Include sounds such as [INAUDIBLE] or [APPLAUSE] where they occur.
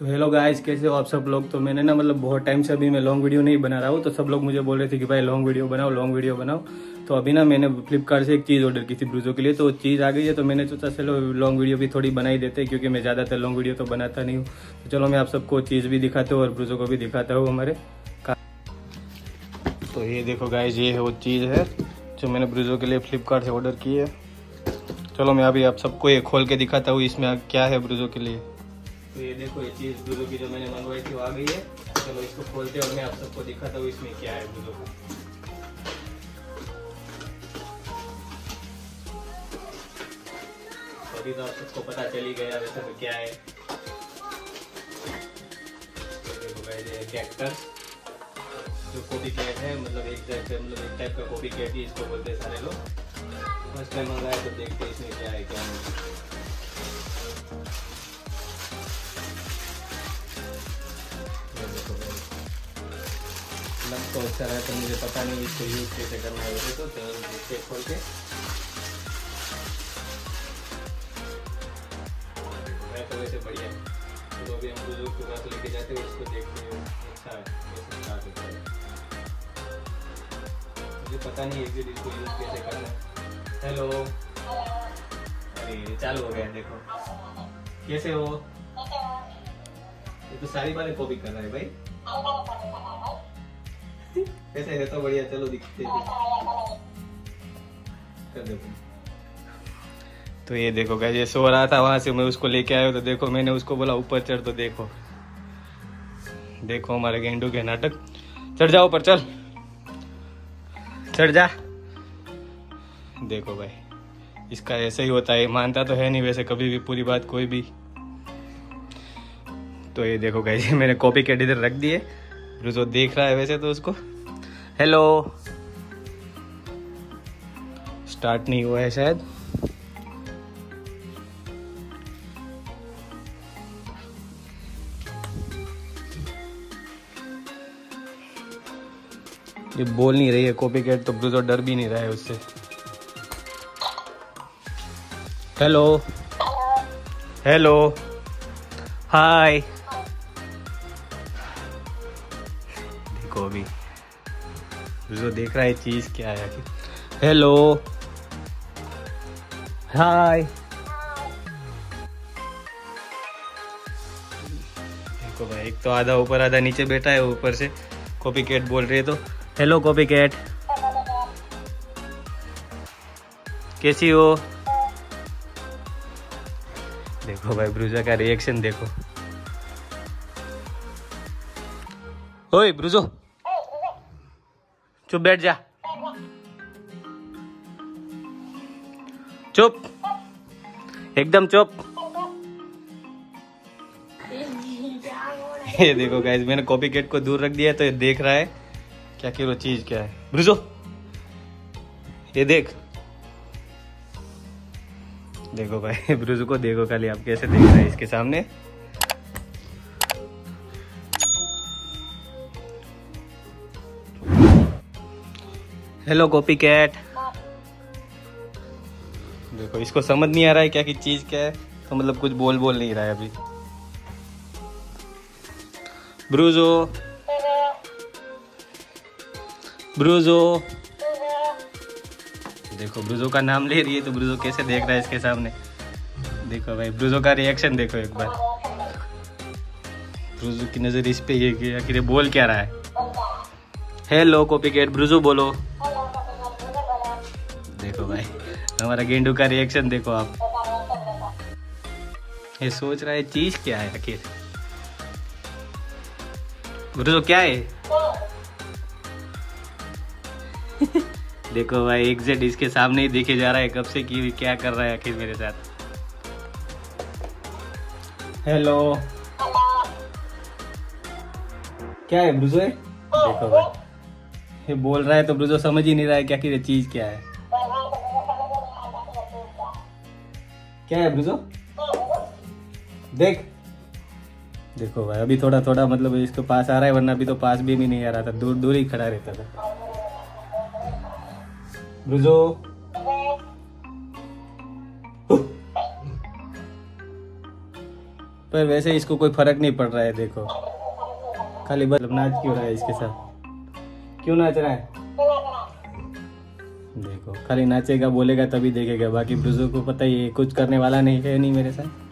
तो hello guys कैसे हो आप सब लोग? तो मैंने ना मतलब बहुत टाइम से अभी मैं लॉन्ग वीडियो नहीं बना रहा हूँ तो सब लोग मुझे बोल रहे थे कि भाई लॉन्ग वीडियो बनाओ लॉन्ग वीडियो बनाओ। तो अभी ना मैंने फ्लिपकार्ट से एक चीज़ ऑर्डर की थी ब्रूजो के लिए तो वो चीज़ आ गई है तो मैंने सोचा चलो लॉन्ग वीडियो भी थोड़ी बना ही देते क्योंकि मैं ज़्यादातर लॉन्ग वीडियो तो बनाता नहीं हूँ। तो चलो मैं आप सबको चीज़ भी दिखाता हूँ और ब्रूजो को भी दिखाता हूँ हमारे। तो ये देखो गाइस ये है वो चीज़ है जो मैंने ब्रूजो के लिए फ्लिपकार्ट से ऑर्डर की है। चलो मैं अभी आप सबको ये खोल के दिखाता हूँ, इसमें क्या है ब्रूजो के लिए। तो ये देखो, ये चीज़ ब्रूजो की जो मैंने मंगवाई थी वो आ गई है। चलो इसको खोलते और मैं आप सबको दिखाता हूँ इसमें क्या है तो अभी तो आप सबको पता चल ही गया वैसे तो क्या है। कैक्टस जो कॉपी कैट है मतलब एक टाइप का मतलब एक टाइप का कॉपी कैट ही इसको बोलते हैं सारे लोग। फ़र्स्ट टाइम मंगाया तो देखते हैं इसमें क्या है, क्या नहीं। लग तो अच्छा रहा है तो मुझे पता नहीं इसको यूज़ कैसे करना है। तो चलो खोल के। तो तो हम पास लेके जाते हैं, उसको देखते हैं अच्छा है मुझे पता नहीं इसको कैसे करना हेलो अरे, चालू हो गया, देखो। कैसे हो? ये तो सारी बातें कॉपी कर रहा है भाई। कैसे है तो बढ़िया, चलो दिखते कर तो ये देखो क्या ये सो रहा था, वहाँ से मैं उसको लेके आया तो देखो, मैंने उसको बोला, ऊपर चढ़ तो देखो। देखो हमारे गेंडू के नाटक। चढ़ जाओ ऊपर, चल। चढ़ जा। देखो भाई, इसका ऐसे ही होता है, मानता तो है नहीं वैसे कभी भी, पूरी बात कोई भी। तो ये देखो गाइस [LAUGHS] मैंने कॉपी कैट इधर रख दिए। जो देख रहा है वैसे तो उसको। हेलो स्टार्ट नहीं हुआ है शायद। ये बोल नहीं रही है कॉपी कैट तो ब्रूजो डर भी नहीं रहा है उससे। हेलो हेलो हाय देखो अभी। ब्रूजो देख रहा है चीज़ क्या है हेलो हाय देखो भाई एक तो आधा ऊपर आधा नीचे बैठा है ऊपर से कॉपी कैट बोल रही है तो। हेलो कॉपी कैट कैसी हो? देखो भाई ब्रूजा का रिएक्शन देखो। ओए ब्रूजो। चुप बैठ जा। चुप। एकदम चुप। ये देखो गाइस मैंने कॉपी कैट को दूर रख दिया है तो ये देख रहा है क्या कि वो चीज़ क्या है। ब्रूजो ये देख। देखो भाई [LAUGHS] ब्रूजो को देखो खाली आप कैसे देख रहे हैं इसके सामने। हेलो कॉपी कैट देखो, इसको समझ नहीं आ रहा है क्या की चीज़ क्या है तो मतलब कुछ बोल बोल नहीं रहा है अभी। ब्रूजो। ब्रूजो। देखो, ब्रूजो का नाम ले रही है तो ब्रूजो कैसे देख रहा है इसके सामने? देखो भाई, ब्रूजो का रिएक्शन देखो एक बार। ब्रूजो की नज़र इस पे ये कि आखिर बोल क्या रहा है? हेलो कॉपी कैट ब्रूजो बोलो। देखो भाई, हमारा गेंडू का रिएक्शन देखो आप। ये सोच रहा है चीज़ क्या है आखिर? ब्रूजो क्या है? देखो भाई एग्जैक्ट इसके सामने ही देखे जा रहा है, कब से कि, क्या कर रहा है आखिर मेरे साथ। हेलो क्या है ब्रुजो? देखो भाई। ये बोल रहा है तो ब्रुजो समझ ही नहीं रहा है क्या कि चीज़ क्या है। क्या है ब्रूजो? देख। देखो भाई अभी थोड़ा थोड़ा मतलब इसको पास आ रहा है वरना अभी तो पास भी नहीं आ रहा था दूर दूर ही खड़ा रहता था। ब्रूजो। पर वैसे इसको कोई फ़र्क नहीं पड़ रहा है देखो। खाली बस नाच क्यों रहा है इसके साथ? क्यों नाच रहा है? देखो, खाली नाचेगा, बोलेगा तभी देखेगा। बाकी ब्रुजो को पता ही है, कुछ करने वाला नहीं है, नहीं मेरे साथ।